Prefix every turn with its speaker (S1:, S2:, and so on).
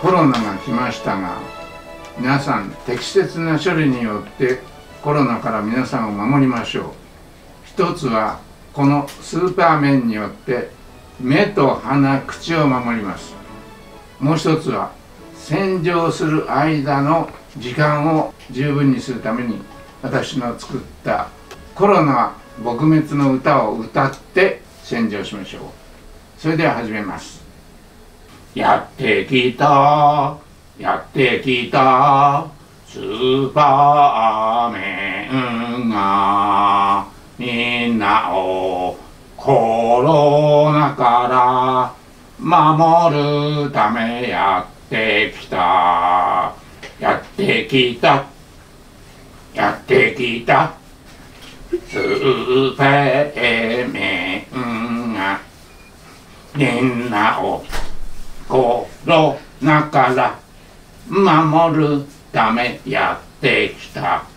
S1: コロナが来ましたが皆さん適切な処理によってコロナから皆さんを守りましょう。一つはこのスーパー麺によって目と鼻口を守ります。もう一つは洗浄する間の時間を十分にするために私の作ったコロナ撲滅の歌を歌って洗浄しましょう。それでは始めます。やってきた。やってきた。スーパーメンがみんなをコロナから守るためやってきた。やってきた。やってきた。スーパーメンがみんなをコロナから守るためやってきた。